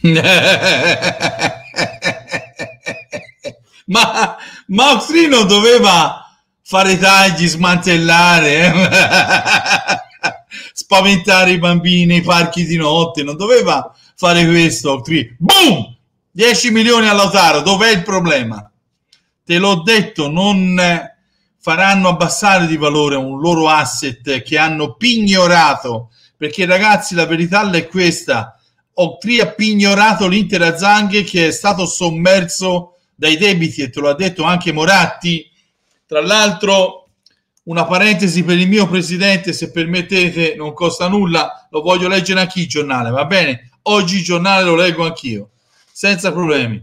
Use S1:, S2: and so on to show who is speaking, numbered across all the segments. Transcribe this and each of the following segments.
S1: ma, ma Octri non doveva fare tagli, smantellare, eh? spaventare i bambini nei parchi di notte, non doveva fare questo. Boom! 10 milioni a Lautaro, dov'è il problema? Te l'ho detto, non faranno abbassare di valore un loro asset che hanno pignorato, perché ragazzi la verità è questa, Ha pignorato l'Inter Zanghe che è stato sommerso dai debiti e te lo ha detto anche Moratti, tra l'altro una parentesi per il mio presidente, se permettete, non costa nulla, lo voglio leggere anche il giornale, va bene? Oggi il giornale lo leggo anch'io senza problemi.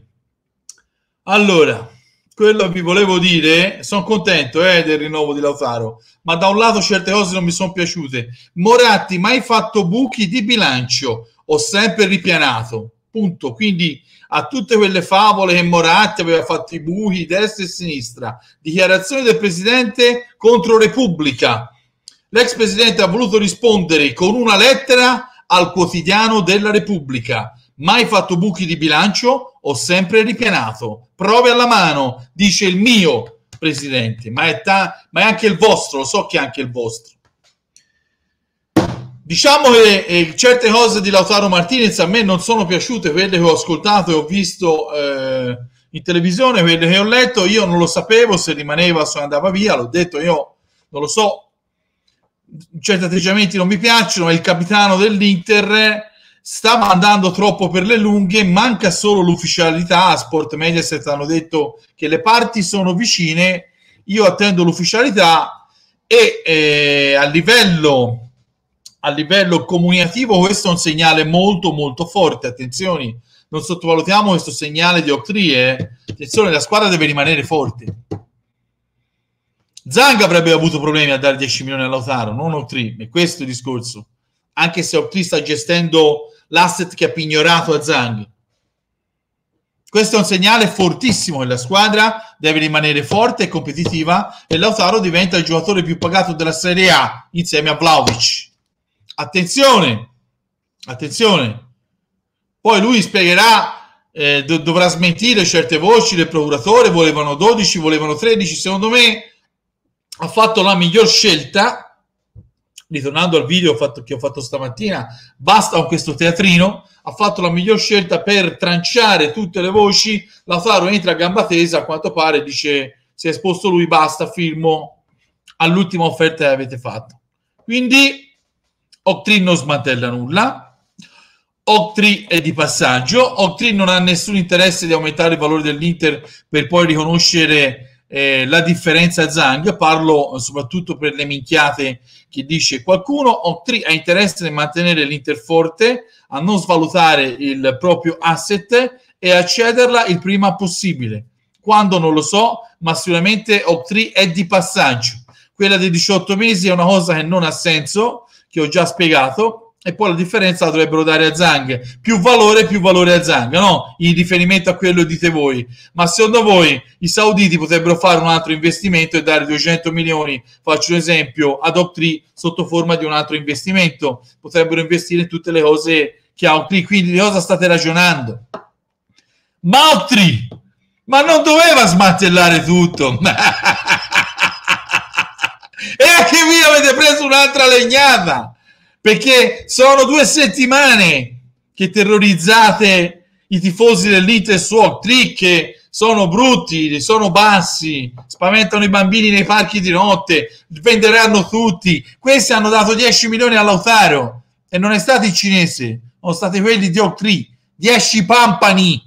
S1: Allora, quello vi volevo dire, sono contento eh, del rinnovo di Lautaro, ma da un lato certe cose non mi sono piaciute. Moratti mai fatto buchi di bilancio, ho sempre ripianato, punto. Quindi a tutte quelle favole che Moratti aveva fatto i buchi destra e sinistra, dichiarazione del presidente contro Repubblica. L'ex presidente ha voluto rispondere con una lettera al quotidiano della Repubblica mai fatto buchi di bilancio, ho sempre ripianato. Prove alla mano, dice il mio presidente, ma è, ta- ma è anche il vostro, lo so che è anche il vostro. Diciamo che eh, certe cose di Lautaro Martinez a me non sono piaciute, quelle che ho ascoltato e ho visto eh, in televisione, quelle che ho letto, io non lo sapevo se rimaneva o se andava via, l'ho detto io, non lo so, certi atteggiamenti non mi piacciono, è il capitano dell'Inter stava andando troppo per le lunghe, manca solo l'ufficialità. Sport Mediaset hanno detto che le parti sono vicine. Io attendo l'ufficialità e eh, a, livello, a livello comunicativo questo è un segnale molto molto forte. Attenzione, non sottovalutiamo questo segnale di Octrie. Attenzione, la squadra deve rimanere forte. Zanga avrebbe avuto problemi a dare 10 milioni a Lautaro, non Octrie, è questo il discorso. Anche se Octrie sta gestendo l'asset che ha pignorato a Zang. Questo è un segnale fortissimo che la squadra deve rimanere forte e competitiva e Lautaro diventa il giocatore più pagato della Serie A insieme a Vlaovic. Attenzione, attenzione. Poi lui spiegherà, eh, dov- dovrà smentire certe voci del procuratore, volevano 12, volevano 13, secondo me ha fatto la miglior scelta ritornando al video fatto, che ho fatto stamattina, basta con questo teatrino, ha fatto la miglior scelta per tranciare tutte le voci, Lautaro entra a gamba tesa, a quanto pare dice si è esposto lui, basta, firmo all'ultima offerta che avete fatto. Quindi Octrin non smantella nulla, Octri è di passaggio, Octri non ha nessun interesse di aumentare il valore dell'Inter per poi riconoscere eh, la differenza Zang, parlo soprattutto per le minchiate che dice qualcuno, Octri ha interesse nel mantenere l'Inter forte, a non svalutare il proprio asset e a cederla il prima possibile. Quando non lo so, ma sicuramente Octri è di passaggio. Quella dei 18 mesi è una cosa che non ha senso, che ho già spiegato, e poi la differenza la dovrebbero dare a Zang. Più valore, più valore a Zang, no? In riferimento a quello dite voi. Ma secondo voi i sauditi potrebbero fare un altro investimento e dare 200 milioni, faccio un esempio, ad Octree sotto forma di un altro investimento? Potrebbero investire in tutte le cose che ha Octree. Quindi di cosa state ragionando? Ma Octree, ma non doveva smantellare tutto. avete preso un'altra legnata perché sono due settimane che terrorizzate i tifosi dell'Inter su Trick che sono brutti, sono bassi, spaventano i bambini nei parchi di notte, venderanno tutti. Questi hanno dato 10 milioni a Lautaro e non è stato il cinese, sono stati quelli di Octree, 10 pampani,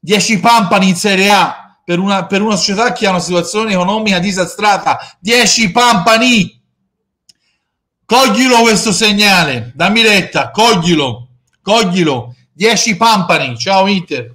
S1: 10 pampani in Serie A per una, per una società che ha una situazione economica disastrata, 10 pampani Coglilo questo segnale, dammi retta, coglilo, coglilo. 10 pampani, ciao Inter.